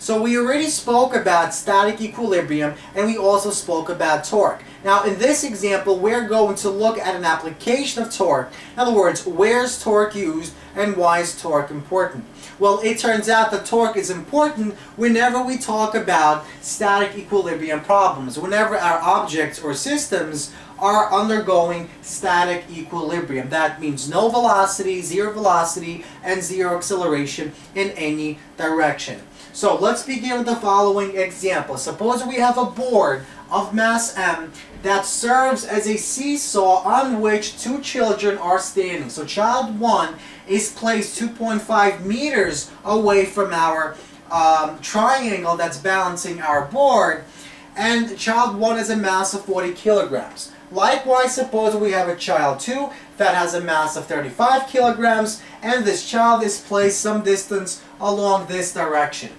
So we already spoke about static equilibrium and we also spoke about torque. Now in this example we're going to look at an application of torque. In other words, where's torque used and why is torque important? Well, it turns out that torque is important whenever we talk about static equilibrium problems, whenever our objects or systems are undergoing static equilibrium. That means no velocity, zero velocity, and zero acceleration in any direction. So let's begin with the following example. Suppose we have a board of mass m that serves as a seesaw on which two children are standing. So child 1 is placed 2.5 meters away from our um, triangle that's balancing our board and child 1 has a mass of 40 kilograms. Likewise, suppose we have a child 2 that has a mass of 35 kilograms and this child is placed some distance along this direction.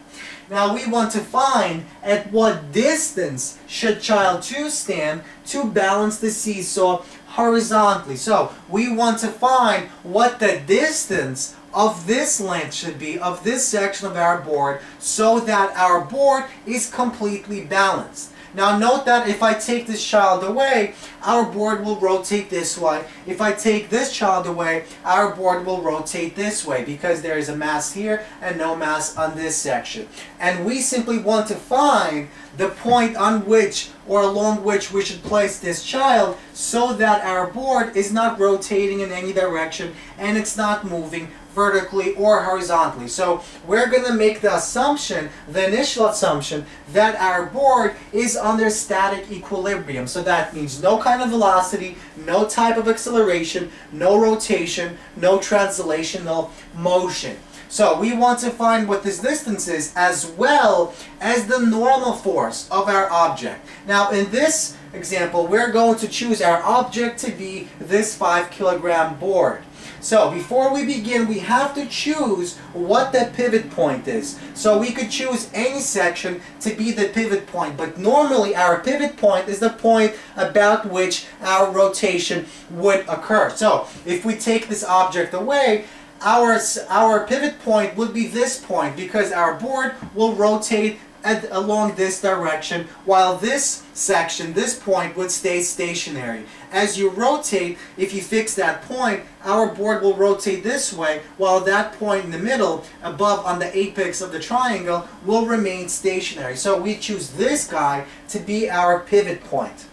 Now we want to find at what distance should child 2 stand to balance the seesaw horizontally. So we want to find what the distance of this length should be, of this section of our board, so that our board is completely balanced. Now note that if I take this child away, our board will rotate this way. If I take this child away, our board will rotate this way because there is a mass here and no mass on this section. And we simply want to find the point on which or along which we should place this child so that our board is not rotating in any direction and it's not moving vertically or horizontally. So we're going to make the assumption, the initial assumption, that our board is under static equilibrium. So that means no kind of velocity, no type of acceleration, no rotation, no translational motion. So we want to find what this distance is as well as the normal force of our object. Now in this example, we're going to choose our object to be this 5 kilogram board. So before we begin, we have to choose what the pivot point is. So we could choose any section to be the pivot point, but normally our pivot point is the point about which our rotation would occur. So if we take this object away, our, our pivot point would be this point because our board will rotate at, along this direction while this section, this point would stay stationary. As you rotate, if you fix that point, our board will rotate this way while that point in the middle above on the apex of the triangle will remain stationary. So we choose this guy to be our pivot point.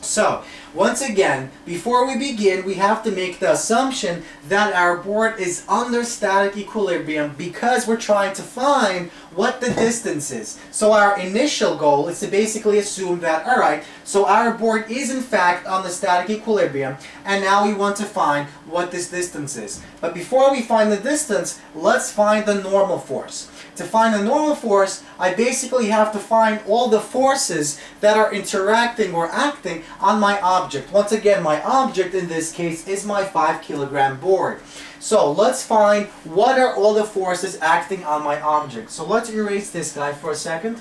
So, once again, before we begin, we have to make the assumption that our board is under static equilibrium because we're trying to find what the distance is. So our initial goal is to basically assume that, alright, so our board is in fact on the static equilibrium, and now we want to find what this distance is. But before we find the distance, let's find the normal force. To find the normal force, I basically have to find all the forces that are interacting or acting on my object. Once again, my object in this case is my 5 kilogram board. So let's find what are all the forces acting on my object. So let's erase this guy for a second.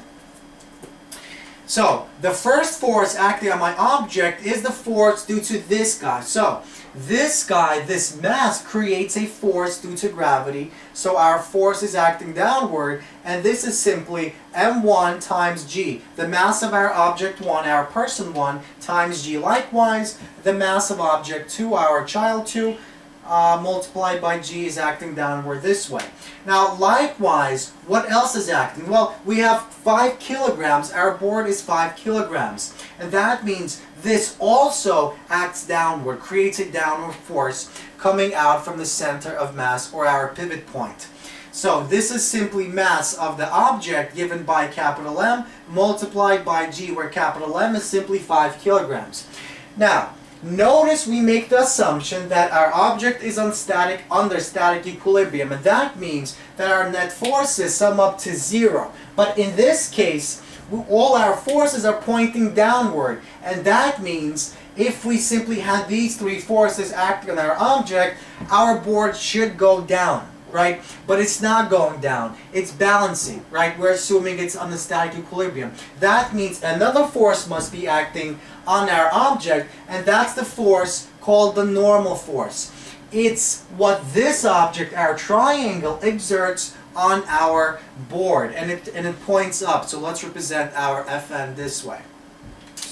So the first force acting on my object is the force due to this guy. So this guy, this mass, creates a force due to gravity. So our force is acting downward, and this is simply m1 times g. The mass of our object 1, our person 1, times g. Likewise, the mass of object 2, our child 2, uh, multiplied by g is acting downward this way. Now likewise, what else is acting? Well, we have 5 kilograms. Our board is 5 kilograms. And that means this also acts downward, creates a downward force coming out from the center of mass or our pivot point. So this is simply mass of the object given by capital M multiplied by g where capital M is simply 5 kilograms. Now, Notice we make the assumption that our object is on static, under static equilibrium, and that means that our net forces sum up to zero. But in this case, all our forces are pointing downward, and that means if we simply had these three forces acting on our object, our board should go down right? But it's not going down. It's balancing, right? We're assuming it's on the static equilibrium. That means another force must be acting on our object, and that's the force called the normal force. It's what this object, our triangle, exerts on our board and it, and it points up. So let's represent our Fn this way.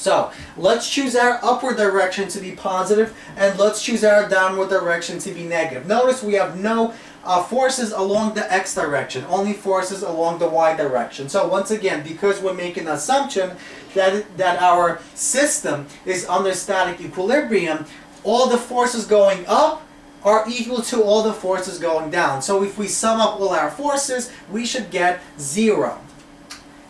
So let's choose our upward direction to be positive and let's choose our downward direction to be negative. Notice we have no uh, forces along the x direction, only forces along the y direction. So once again, because we're making an assumption that, that our system is under static equilibrium, all the forces going up are equal to all the forces going down. So if we sum up all our forces, we should get zero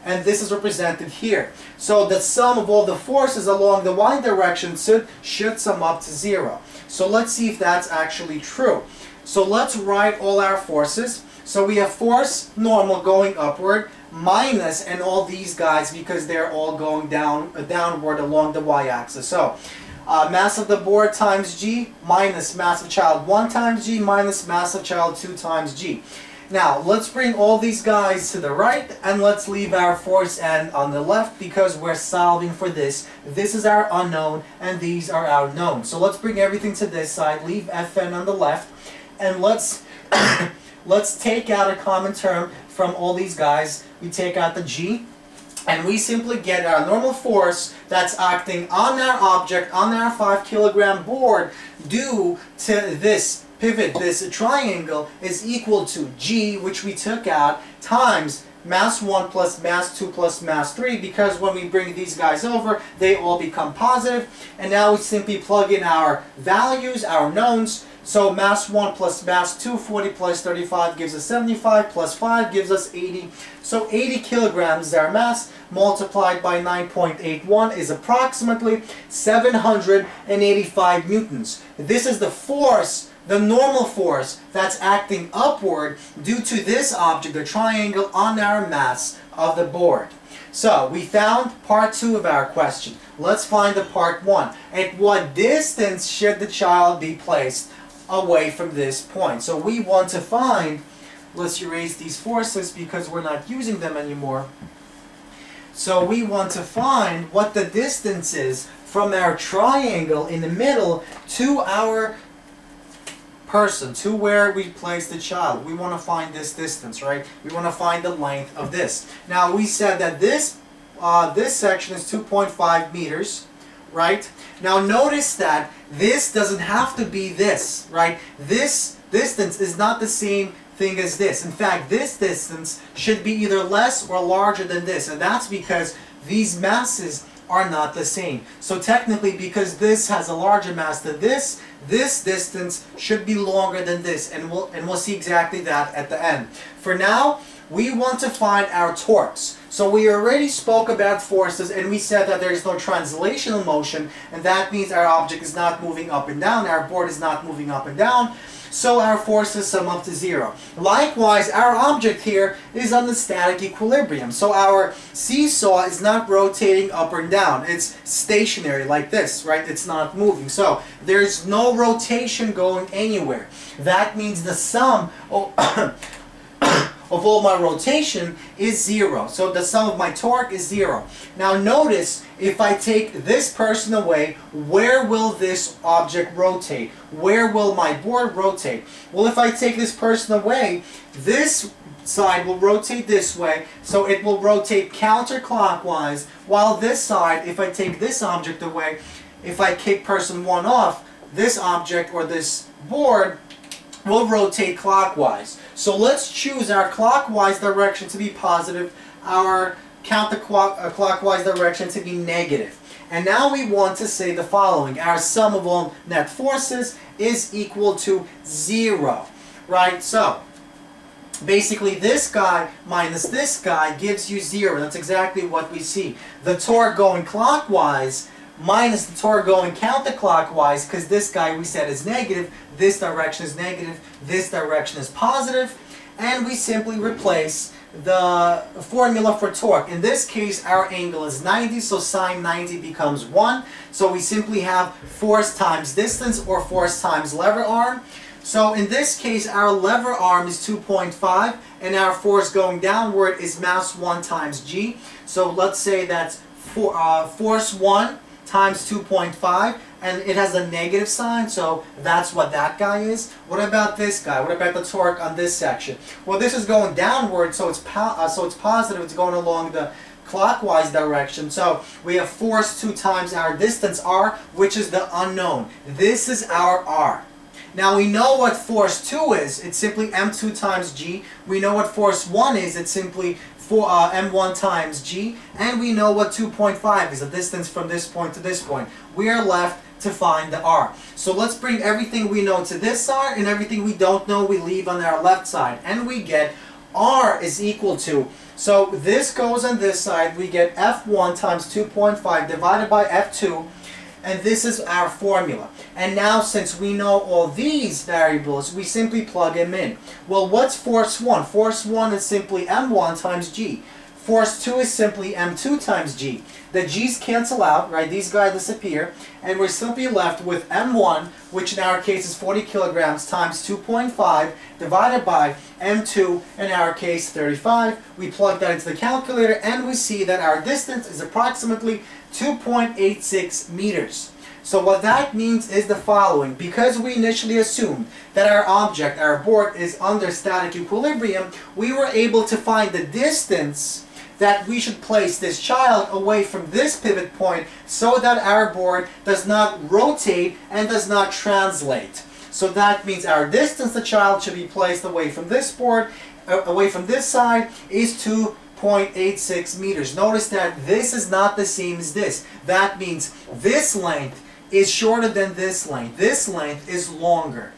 and this is represented here. So the sum of all the forces along the y direction should, should sum up to zero. So let's see if that's actually true. So let's write all our forces. So we have force normal going upward minus and all these guys because they're all going down uh, downward along the y-axis. So uh, mass of the board times g minus mass of child 1 times g minus mass of child 2 times g. Now, let's bring all these guys to the right, and let's leave our force n on the left because we're solving for this. This is our unknown, and these are our known. So let's bring everything to this side, leave fn on the left, and let's, let's take out a common term from all these guys. We take out the g, and we simply get our normal force that's acting on our object, on our 5 kilogram board, due to this pivot, this triangle, is equal to g, which we took out, times mass 1 plus mass 2 plus mass 3 because when we bring these guys over they all become positive and now we simply plug in our values, our knowns so mass 1 plus mass 2, 40 plus 35 gives us 75, plus 5 gives us 80. So 80 kilograms is our mass, multiplied by 9.81 is approximately 785 newtons. This is the force, the normal force, that's acting upward due to this object, the triangle, on our mass of the board. So, we found part two of our question. Let's find the part one. At what distance should the child be placed away from this point. So we want to find, let's erase these forces because we're not using them anymore. So we want to find what the distance is from our triangle in the middle to our person, to where we place the child. We want to find this distance, right? We want to find the length of this. Now we said that this, uh, this section is 2.5 meters right? Now notice that this doesn't have to be this, right? This distance is not the same thing as this. In fact, this distance should be either less or larger than this, and that's because these masses are not the same. So technically, because this has a larger mass than this, this distance should be longer than this, and we'll, and we'll see exactly that at the end. For now, we want to find our torques. So we already spoke about forces and we said that there is no translational motion and that means our object is not moving up and down, our board is not moving up and down, so our forces sum up to zero. Likewise, our object here is on the static equilibrium, so our seesaw is not rotating up or down, it's stationary like this, right? It's not moving, so there's no rotation going anywhere. That means the sum, of all my rotation is zero. So the sum of my torque is zero. Now notice, if I take this person away, where will this object rotate? Where will my board rotate? Well, if I take this person away, this side will rotate this way, so it will rotate counterclockwise, while this side, if I take this object away, if I kick person 1 off, this object or this board will rotate clockwise. So let's choose our clockwise direction to be positive, our counterclockwise uh, direction to be negative. And now we want to say the following. Our sum of all net forces is equal to zero. Right? So, basically this guy minus this guy gives you zero. That's exactly what we see. The torque going clockwise minus the torque going counterclockwise because this guy we said is negative, this direction is negative, this direction is positive, and we simply replace the formula for torque. In this case, our angle is 90, so sine 90 becomes 1. So we simply have force times distance or force times lever arm. So in this case, our lever arm is 2.5, and our force going downward is mass 1 times g. So let's say that's for, uh, force 1 times 2.5 and it has a negative sign, so that's what that guy is. What about this guy? What about the torque on this section? Well, this is going downward, so it's uh, so it's positive. It's going along the clockwise direction. So we have force 2 times our distance r, which is the unknown. This is our r. Now we know what force 2 is. It's simply m2 times g. We know what force 1 is. It's simply for, uh, m1 times g. And we know what 2.5 is, the distance from this point to this point. We are left to find the r. So let's bring everything we know to this side and everything we don't know we leave on our left side. And we get r is equal to, so this goes on this side, we get f1 times 2.5 divided by f2 and this is our formula. And now since we know all these variables, we simply plug them in. Well, what's force 1? Force 1 is simply m1 times g. Force 2 is simply m2 times g. The g's cancel out, right? These guys disappear. And we're simply left with m1, which in our case is 40 kilograms, times 2.5, divided by m2, in our case 35. We plug that into the calculator, and we see that our distance is approximately 2.86 meters. So what that means is the following. Because we initially assumed that our object, our board, is under static equilibrium, we were able to find the distance that we should place this child away from this pivot point so that our board does not rotate and does not translate. So that means our distance the child should be placed away from this board, uh, away from this side, is 2.86 meters. Notice that this is not the same as this. That means this length is shorter than this length. This length is longer.